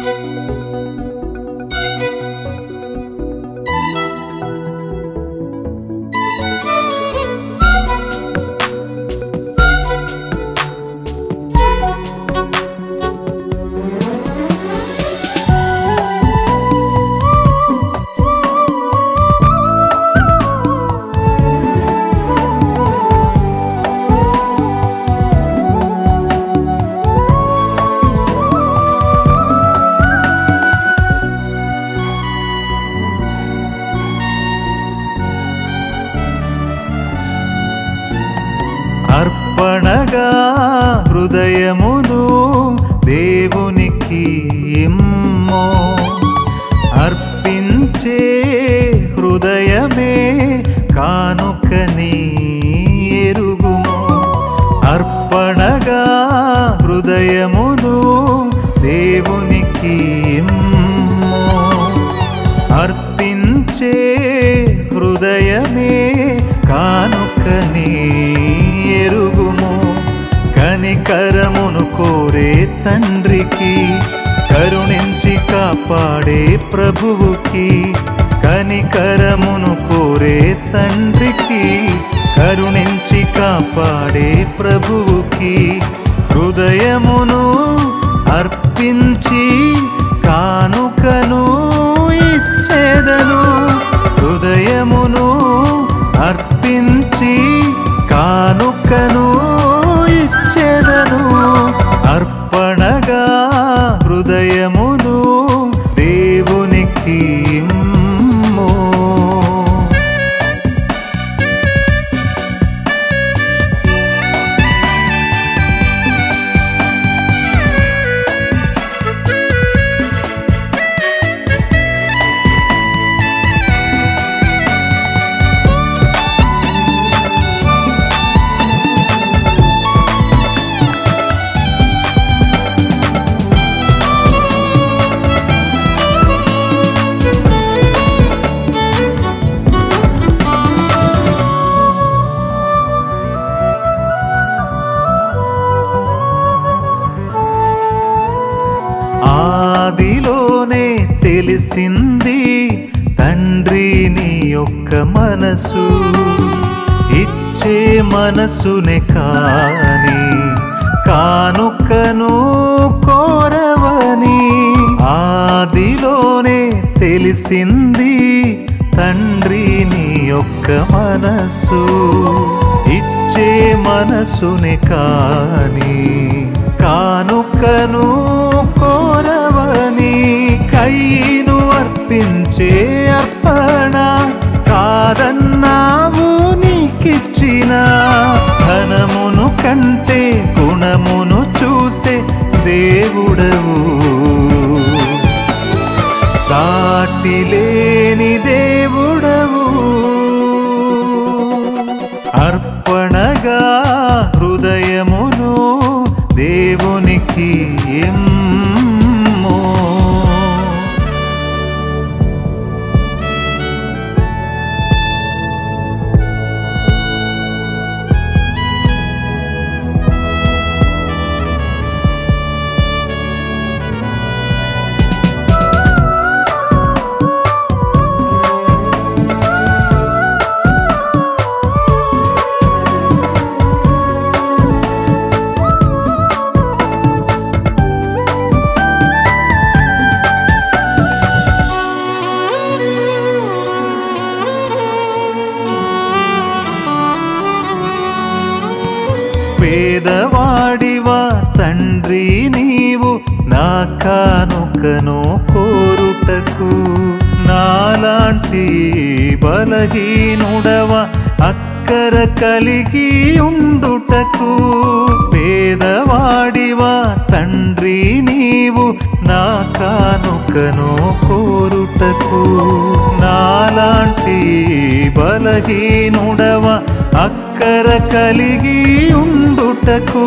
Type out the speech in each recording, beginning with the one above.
అర్పణగా హృదయమును దేవునికి ఇమ్మో. అర్పించే హృదయమే కానుకని ఎరుగుము. అర్పణగా హృదయమును దేవునికి తండ్రికి కరుణించి కాపాడే ప్రభువుకి కనికరమును కోరే తండ్రికి కరుణించి కాపాడే ప్రభువుకి హృదయమును తెలిసింది తండ్రి నీ యొక్క మనసు. ఇచ్చే మనసునే కాని కానుకను కోరవని ఆదిలోనే తెలిసింది తండ్రి నీ యొక్క మనసు. ఇచ్చే మనసుని కాని కానుకను కోరవని కయ్యి అర్పించే అర్పణ కాదన్నావు నీకిచ్చిన ధనమును కంటే గుణమును చూసే దేవుడవు. సాటి లేని దేవుడవు. అర్పణగా హృదయమును దేవునికి ఇమ్మో. తండ్రి నీవు నా కానుకను కోరుటకు నాలాంటి బలహీనుడవ అక్కర కలిగి ఉండుటకు పేదవాడివా తండ్రి నీవు నా కానుకను కోరుటకు నాలాంటి బలహీనుడవ అక్కర కలిగి ఉండుటకు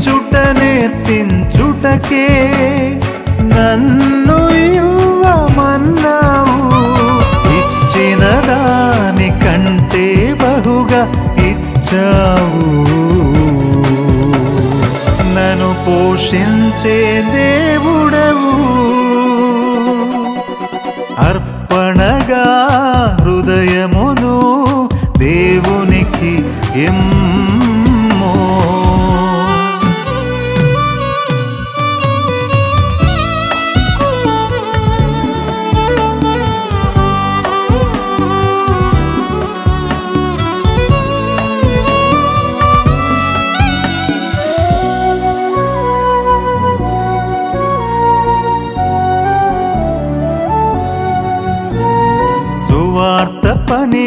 ఇచ్చుట నేర్పించుటకే నన్ను ఇవ్వమన్నావు. ఇచ్చిన దాని కంటే బహుగా ఇచ్చావు. నన్ను పోషించే దేవుడవు. అర్పణగా హృదయమును దేవునికి ఎం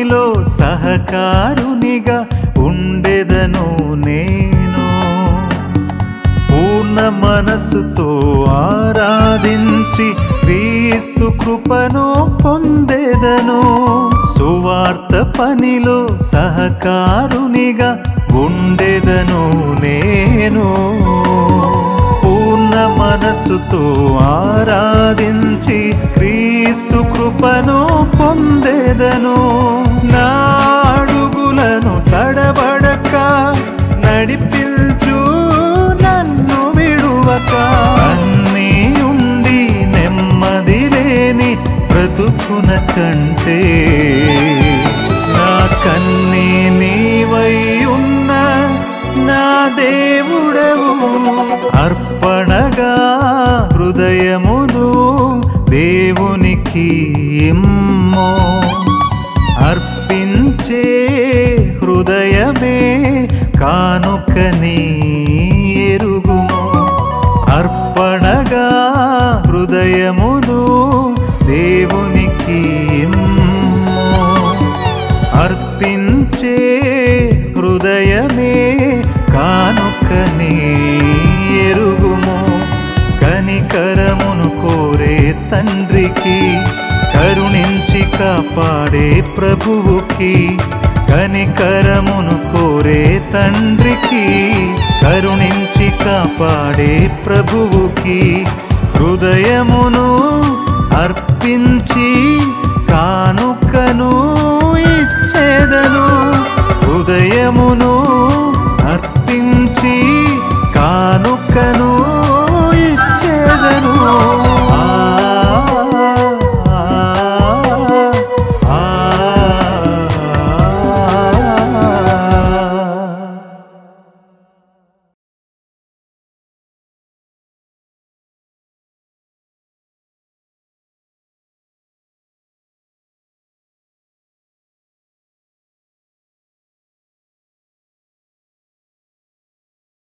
పనిలో సహకారునిగా ఉండెదను నేను. పూర్ణ మనసుతో ఆరాధించి క్రీస్తు కృపను పొందేదను. సువార్త పనిలో సహకారునిగా ఉండేదను నేను. పూర్ణ మనసుతో ఆరాధించి క్రీస్తు కృపను పొందేదను. నా అడుగులను తడబడక నడిపించు నన్ను విడువక. అన్నీ ఉంది నెమ్మది లేని బ్రతుకున కంటే. నా కన్నీ నీవై ఉన్న నా దేవుడవు. అర్పణగా హృదయము వారికి కరుణించి కాపాడే ప్రభువుకి కనికరమును కోరే తండ్రికి కరుణించి కాపాడే ప్రభువుకి హృదయమును అర్పించి కానుకను ఇచ్చేదను. హృదయమును